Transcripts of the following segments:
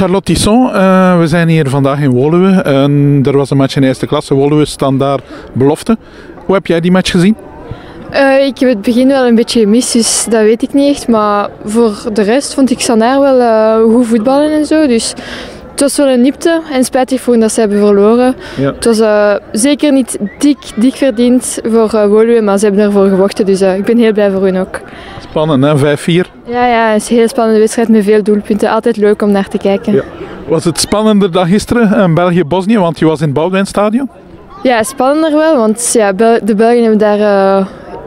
Charlotte Tisson, uh, we zijn hier vandaag in Woluwe. En er was een match in eerste klasse, Woluwe standaard belofte. Hoe heb jij die match gezien? Uh, ik heb het begin wel een beetje gemist, dus dat weet ik niet echt. Maar voor de rest vond ik Sanaar wel uh, goed voetballen en zo. Dus het was wel een nipte en spijtig voor dat ze hebben verloren. Ja. Het was uh, zeker niet dik, dik verdiend voor uh, Woluwe, maar ze hebben ervoor gevochten. Dus ik ben heel blij voor hun ook. Spannend hè, 5-4? Ja, ja, het is een heel spannende wedstrijd met veel doelpunten. Altijd leuk om naar te kijken. Ja. Was het spannender dan gisteren, België-Bosnië, want je was in het Boudewijn-stadion? Ja, spannender wel, want ja, de Belgen hebben daar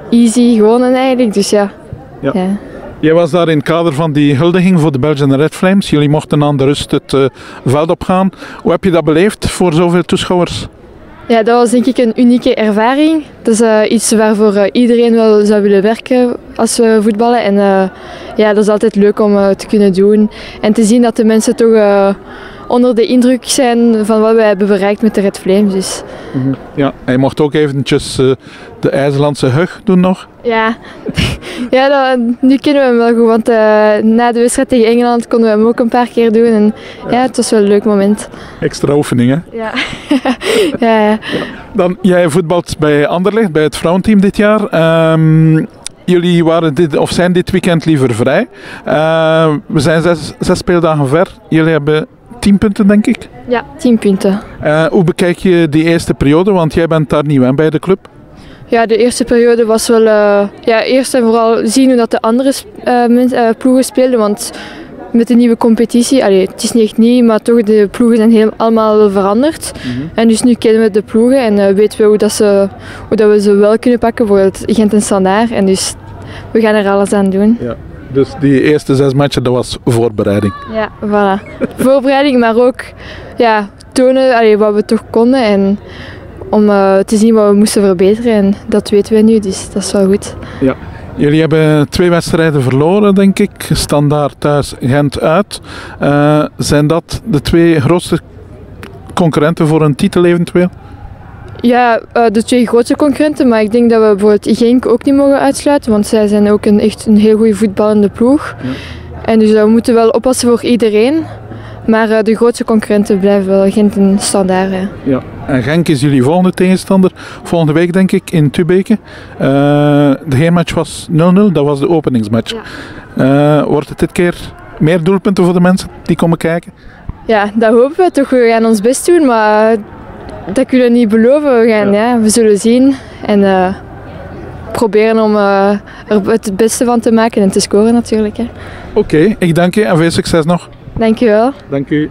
easy gewonnen eigenlijk. Dus ja. ja. ja. Jij was daar in het kader van die huldiging voor de Belgian Red Flames. Jullie mochten aan de rust het uh, veld opgaan. Hoe heb je dat beleefd voor zoveel toeschouwers? Ja, dat was denk ik een unieke ervaring. Dat is uh, iets waarvoor uh, iedereen wel zou willen werken als we voetballen. En ja, dat is altijd leuk om te kunnen doen. En te zien dat de mensen toch onder de indruk zijn van wat we hebben bereikt met de Red Flames. Dus. Ja, hij mocht ook eventjes uh, de IJslandse hug doen nog. Ja, ja dat, nu kennen we hem wel goed, want uh, na de wedstrijd tegen Engeland konden we hem ook een paar keer doen. En ja, het was wel een leuk moment. Extra oefening, hè? Ja. ja, ja. Dan, jij voetbalt bij Anderlecht, bij het vrouwenteam dit jaar. Um, jullie waren dit, of zijn dit weekend liever vrij. Uh, we zijn zes, zes speeldagen ver. Jullie hebben 10 punten, denk ik? Ja, 10 punten. Uh, hoe bekijk je die eerste periode? Want jij bent daar nieuw hè, bij de club. Ja, de eerste periode was wel... Uh, ja, eerst en vooral zien hoe dat de andere uh, ploegen speelden. Want met de nieuwe competitie, allee, het is niet echt nieuw, maar toch de ploegen zijn heel, allemaal veranderd. Mm -hmm. En dus nu kennen we de ploegen en weten we hoe, dat ze, hoe dat we ze wel kunnen pakken. Bijvoorbeeld Gent en Standaard. En dus we gaan er alles aan doen. Ja. Dus die eerste zes matchen, dat was voorbereiding. Ja, voilà. voorbereiding, maar ook ja, tonen allee, wat we toch konden. En om uh, te zien wat we moesten verbeteren. En dat weten we nu, dus dat is wel goed. Ja. Jullie hebben twee wedstrijden verloren, denk ik. Standaard thuis, Gent uit. Uh, zijn dat de twee grootste concurrenten voor een titel eventueel? Ja, uh, de twee grootste concurrenten, maar ik denk dat we bijvoorbeeld Genk ook niet mogen uitsluiten, want zij zijn ook een, echt een heel goede voetballende ploeg. Ja. En dus we moeten wel oppassen voor iedereen. Maar uh, de grootste concurrenten blijven wel Gent en Standaard. Ja. ja. En Genk is jullie volgende tegenstander volgende week, denk ik, in Tubeke. Uh, de heenmatch was 0-0, dat was de openingsmatch. Ja. wordt het dit keer meer doelpunten voor de mensen die komen kijken? Ja, dat hopen we toch. We gaan ons best doen, maar dat kunnen we niet beloven. We, gaan, ja. we zullen zien en uh, proberen om uh, er het beste van te maken en te scoren natuurlijk. Oké, okay, ik dank je en veel succes nog. Dank je wel. Dank u.